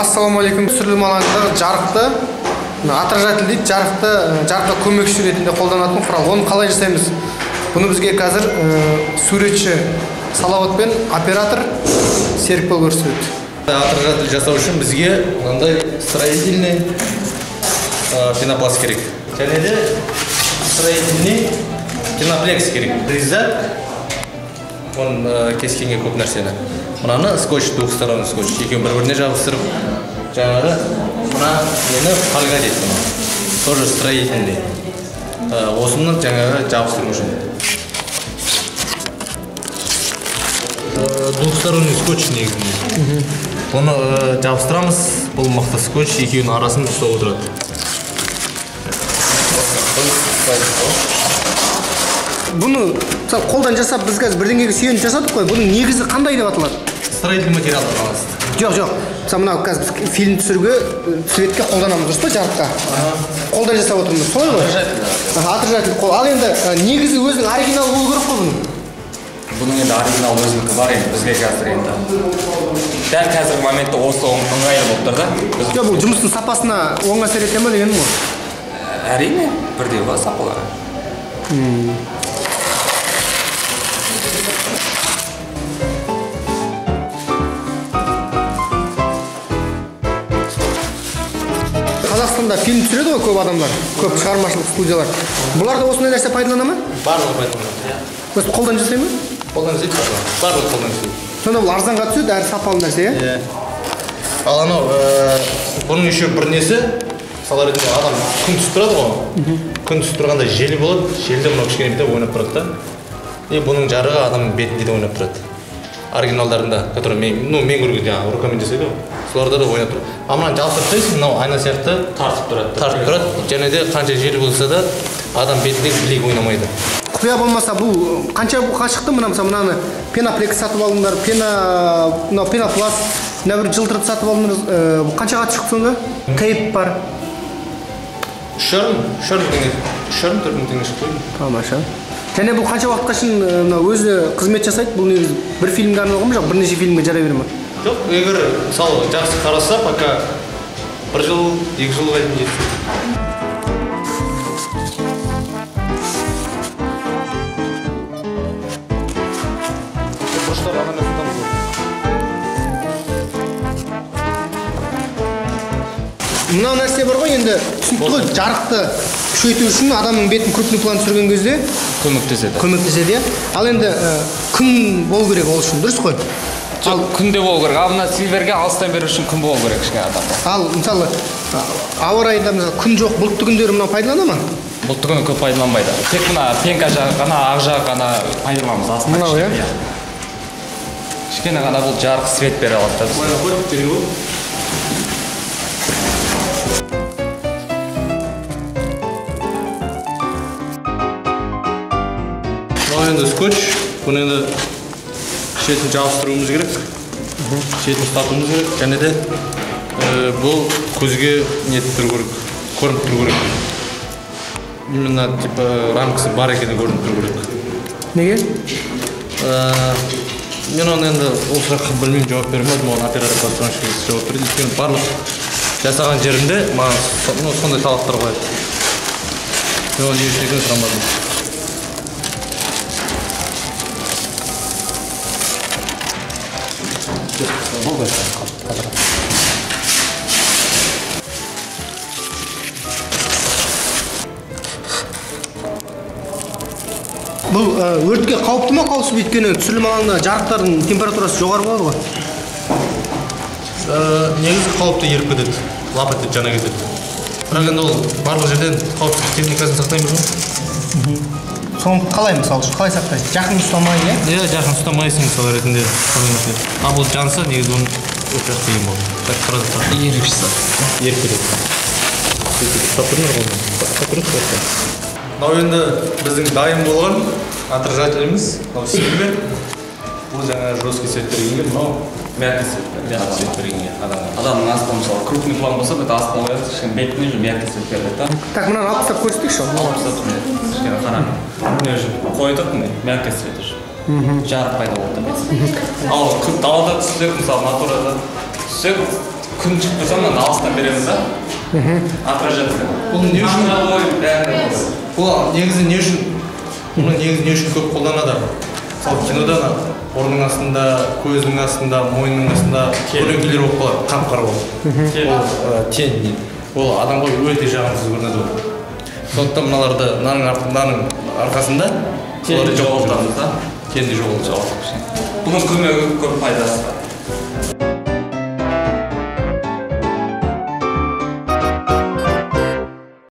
ассалаумағалейкум түсірілім алаңындағы жарықты отражатель дейді жарықты жарыққа көмекші ретінде қолданатын құрал. Оны қалай жасаймыз? Бұны бізге қазір ә, суретші салауат пен оператор серікбол көрсетеді. Отражатель жасау үшін бізге мынандай строительный ә, пенопласт керек. Және де строительный пеноплекс керек. Резать оны ә, кескенге көп нәрсені. Мынаны скотч двухсторонний скотч. Екеуін бір біріне жабыстырып жаңағы мына нені фольга дейді бұны тоже строительный. Ә, осыны жаңағы жабыстыру үшін. Ә, двухсторонний скотч негізінде. Бұны жабыстырамыз. Бұл мықты скотч екеуінің арасын ұстап отырады. Бұны мысалы қолдан жасап біз қазір бірдеңеге сүйеніп жасадық қой. Бұның негізі қандай деп аталады? Строительный материал қаласыз жоқ жоқ. Мысалы мынау қазір біз фильм түсіруге цветке қолданамыз дұрыс па жарыққа? Қолдан жасап отырмыз солай ғой? Отражатель қол ал енді негізі өзінің оригиналы болу керек қой бұның. Бұның енді оригинал өзінікі бар енді бізге қазір енді. Дәл қазіргі моментте осы ыңғайлы болып тұр да. Жоқ бұл жұмыстың сапасына оң әсер ете ма дегенім ғой. Әрине бірдей ғой сапалары. Қазақстанда фильм түсіреді ғой көп адамдар көп шығармашылық студиялар. Бұлар да осындай нәрсе пайдалана ма? Барлығы пайдаланады иә. Қолдан жасай ма? Қолдан жасайды барлығы. Қолдан жасайды. Сонда бұл арзанға түседі әрі сапалы нәрсе иә? Иә. Ал анау ә, бұның еще бір несі? Мысалы ретінде адам күн түсіп тұрады ғой. Күн түсіп тұрғанда жел болады желде мынау кішкене бүйтіп ойнап тұрады да. И бұның жарығы адамның бетінде де ойнап тұрады. Оригиналдарында который мен ну мен көрген жаңағы рукамен жасайды ғой. Соларда да ойнап тұрады ал мынаны жабыстырып тастайсың мынау айна сияқты тартып тұрады тартып тұрады. Және де қанша жел болса да адам бетінде білек ойнамайды. Құпия болмаса бұл қанша қашықты мына мысалы мынаны пеноплекс сатып алдыңдар пена мынау пенопласт мына бір жылтырып сатып алдыңдар бұл қаншаға шықты сонда? Тейп бар. Үш жарым үш жарым теңге үш жарым төрт мың теңге шықты ғой тамаша. Және бұл қанша уақытқа шейін мынау өзі қызмет жасайды? Бұл негізі бір фильмге арналған ба жоқ бірнеше фильмге жарай бере ма? Жоқ егер мысалы жақсы қараса пока бір жыл екі жылға дейін жетеді мынау нәрсе бар ғой енді. Түсінікті ғой жарықты күшейту үшін адамның бетін крупный план түсірген кезде көмектеседі. көмектеседі иә. Ал енді ә, күн болу керек ол үшін дұрыс қой. Жоқ күнде болу керек. Ал мына сильверге алыстан беру үшін күн болу керек кішкене адамда. Ал мысалы ауа райында мысалы күн жоқ бұлтты күндері мынау пайдалана ма? Бұлтты күні көп пайдаланбайды. Тек мына пенка жағы ғана ақ жағы ғана пайдаланамыз астына Мынау, иә? кішкене, кішкене ғана бұл жарық свет бере алады да. Скотч бұны енді шетін жабыстыруымыз керек шетін ұстатуымыз керек және де ә, бұл көзге нетіп тұру керек көрініп тұру керек именно типа рамкасы бар екені көрініп тұру керек неге Ә, мен оны енді ол сұраққа білмеймін жауап бере алмадым оған оператор подстройщик жауап береді өйткені барлық жасаған жерімде маған ну, сондай талаптар қояды мен оны не үшін екенін сұрамадым бұл ә, өртке қауіпті ма қауіпсіз бе өйткені түсірілім алаңында жарықтардың температурасы жоғары болады ғой. Ә, негізі қауіпті еріп кетеді лап етеді жана кетеді бірақ енді ол барлық жерден қауіпсіздік техникасын сақтаймыз ғой. Соны қалай мысалы үшін? қалай сақтайсыз жақын ұстамай иә? Иә жақын ұстамайсың мысалы ретінде сондай нәрсе ал бұл жанса негізі оны. Өте жақсы ғой ұстап тұрыңыз мынау енді біздің дайын болған отражательіміз мынау сильвер бұл жаңағы жесткий свет бергенге мынау мягкий свет мягкий свет бергенге адамға адамның астына мысалы крупный план болса бұл астына қояды кішкене бетіне уже мягкий свет береді да так мынаны алып тастап көрсетейікші алып тастады қойдық мягкий свет уже жарық пайда болды. Да ал күн далада түссек мысалы натурада түссек күн шығып тұрса мына алыстан береміз да. Отражатель Бұл не үшін? бәріне болады. Бұл негізі не үшін? Бұны негізі не үшін көп қолданады? Мысалы кинода ана мұрнның астында көзінің астында мойнының астында көлеңкелер болып қалады қап қара болып ол тень ол адамға өте жағымсыз көрінеді ол. Сондықтан мыналарды мынаның мынаның арқасында соларды жоғалтамыз да. тенді жоғалтамыз. Бұның көмегі көп пайдасы бар.